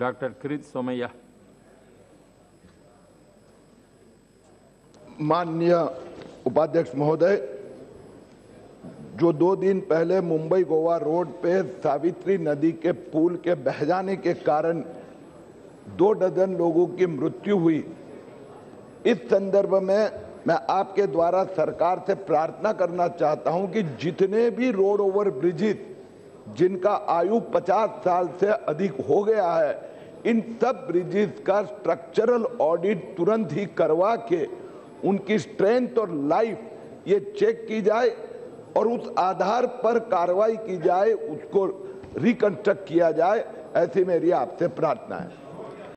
Doctor Kirit Somaiya माननीय उपाध्यक्ष महोदय, जो दो दिन पहले मुंबई गोवा रोड पे सावित्री नदी के पुल के बह जाने के कारण दो डजन लोगों की मृत्यु हुई, इस संदर्भ में मैं आपके द्वारा सरकार से प्रार्थना करना चाहता हूँ कि जितने भी रोड ओवर ब्रिजेस जिनका आयु 50 साल से अधिक हो गया है, इन सब ब्रिजेस का स्ट्रक्चरल ऑडिट तुरंत ही करवा के उनकी स्ट्रेंथ और लाइफ ये चेक की जाए और उस आधार पर कार्रवाई की जाए, उसको रिकंस्ट्रक्ट किया जाए, ऐसी मेरी आपसे प्रार्थना है।